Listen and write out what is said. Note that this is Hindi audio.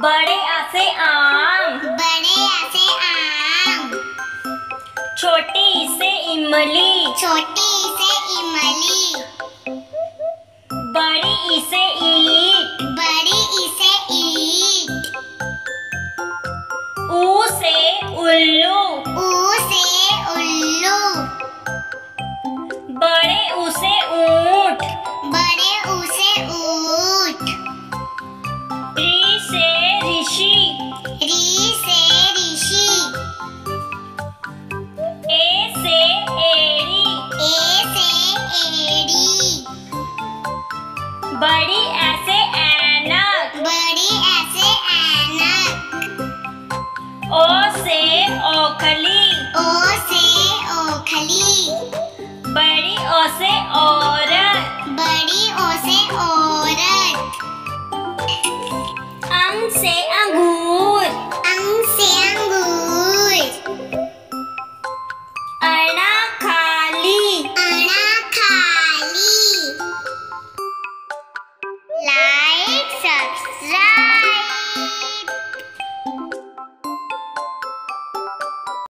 बड़े आसे आम। बड़े ऐसे आम। छोटी से इमली। छोटी से इमली। बड़ी इसे ईट। बड़ी इसे ईट। ऊ से उल्लू। ऊ से उल्लू। बड़े उसे ऊँट। बड़े बड़ी ऐसे ऐनक। बड़ी ऐसे ऐनक। ओ से ओखली। ओ से ओखली। बड़ी ओ से औरत subscribe.